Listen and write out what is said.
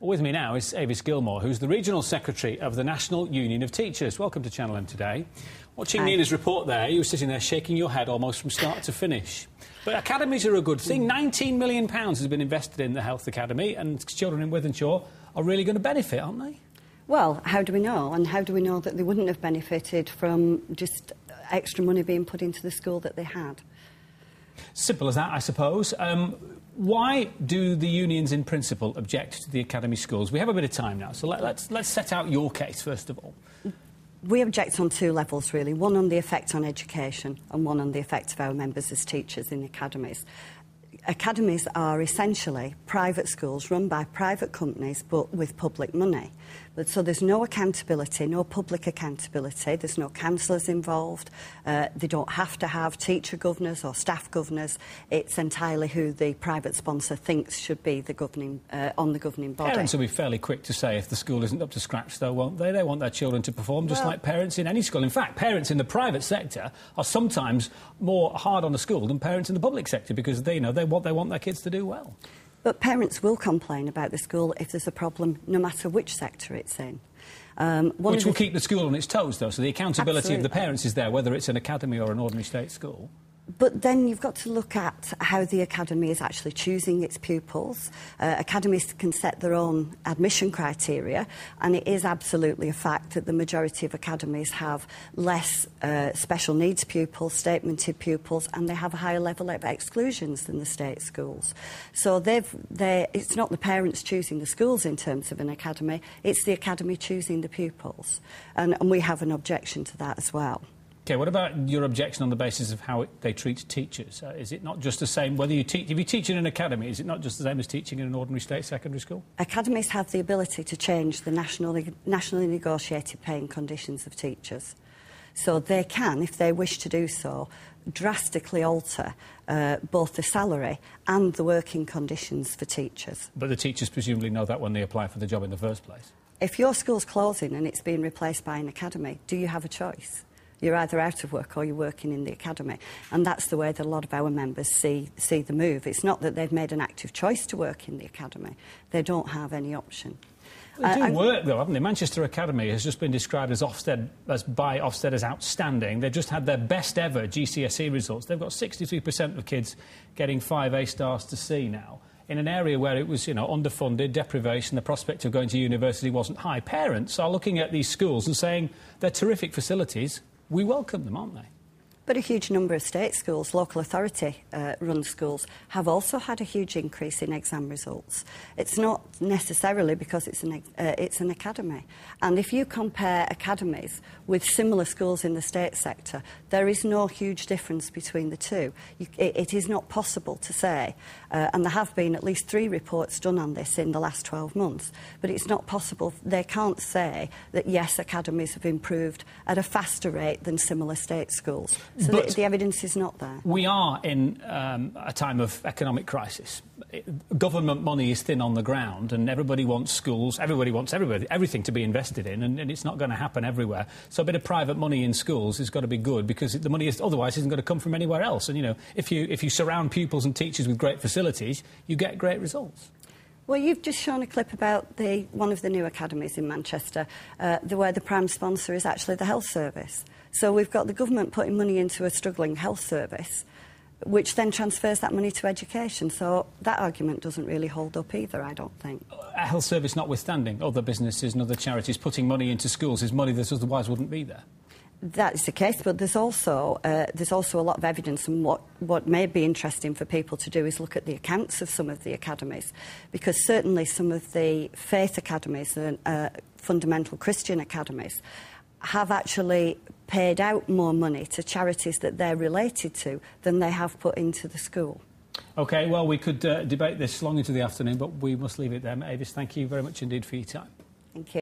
With me now is Avis Gilmore, who's the Regional Secretary of the National Union of Teachers. Welcome to Channel M today. Watching Nina's report there, you were sitting there shaking your head almost from start to finish. But academies are a good thing. £19 million has been invested in the Health Academy, and children in Wythenshawe are really going to benefit, aren't they? Well, how do we know? And how do we know that they wouldn't have benefited from just extra money being put into the school that they had? Simple as that, I suppose. Um, why do the unions in principle object to the academy schools? We have a bit of time now, so let, let's, let's set out your case first of all. We object on two levels, really. One on the effect on education and one on the effect of our members as teachers in academies. Academies are essentially private schools run by private companies but with public money. So there's no accountability, no public accountability, there's no councillors involved, uh, they don't have to have teacher governors or staff governors. It's entirely who the private sponsor thinks should be the governing, uh, on the governing body. Parents will be fairly quick to say if the school isn't up to scratch, though, won't they? They want their children to perform just well, like parents in any school. In fact, parents in the private sector are sometimes more hard on the school than parents in the public sector because they you know they want, they want their kids to do well. But parents will complain about the school if there's a problem, no matter which sector it's in. Um, Which will keep the school on its toes, though, so the accountability Absolutely. of the parents is there, whether it's an academy or an ordinary state school. but then you've got to look at how the academy is actually choosing its pupils. Uh, academies can set their own admission criteria, and it is absolutely a fact that the majority of academies have less uh, special needs pupils, statemented pupils, and they have a higher level of exclusions than the state schools. So they've, it's not the parents choosing the schools in terms of an academy, it's the academy choosing the pupils. And, and we have an objection to that as well. Okay, what about your objection on the basis of how it, they treat teachers? Uh, is it not just the same, whether you teach, if you teach in an academy, is it not just the same as teaching in an ordinary state secondary school? Academies have the ability to change the nationally, nationally negotiated paying conditions of teachers. So they can, if they wish to do so, drastically alter uh, both the salary and the working conditions for teachers. But the teachers presumably know that when they apply for the job in the first place. If your school's closing and it's being replaced by an academy, do you have a choice? You're either out of work or you're working in the academy. And that's the way that a lot of our members see, see the move. It's not that they've made an active choice to work in the academy. They don't have any option. They do uh, work, though, haven't they? Manchester Academy has just been described as Ofsted, as by Ofsted as outstanding. They've just had their best ever GCSE results. They've got 63% of kids getting five A stars to C now. In an area where it was, you know, underfunded, deprivation, the prospect of going to university wasn't high. Parents are looking at these schools and saying they're terrific facilities, we welcome them, aren't they? But a huge number of state schools, local authority uh, run schools, have also had a huge increase in exam results. It's not necessarily because it's an, uh, it's an academy. And if you compare academies with similar schools in the state sector, there is no huge difference between the two. You, it, it is not possible to say, uh, and there have been at least three reports done on this in the last 12 months, but it's not possible, they can't say that yes, academies have improved at a faster rate than similar state schools. So the, the, evidence is not there. We are in um, a time of economic crisis. Government money is thin on the ground, and everybody wants schools, everybody wants everybody, everything to be invested in, and, and it's not going to happen everywhere. So a bit of private money in schools has got to be good because the money is otherwise isn't going to come from anywhere else. And you know, if you if you surround pupils and teachers with great facilities, you get great results. Well, you've just shown a clip about the, one of the new academies in Manchester, uh, the, where the prime sponsor is actually the health service. So we've got the government putting money into a struggling health service, which then transfers that money to education. So that argument doesn't really hold up either, I don't think. A health service notwithstanding, other businesses and other charities putting money into schools is money that otherwise wouldn't be there. That is the case, but there's also uh, there's also a lot of evidence, and what what may be interesting for people to do is look at the accounts of some of the academies, because certainly some of the faith academies and uh, fundamental Christian academies have actually paid out more money to charities that they're related to than they have put into the school. OK, well, we could uh, debate this long into the afternoon, but we must leave it there. Avis, thank you very much indeed for your time. Thank you.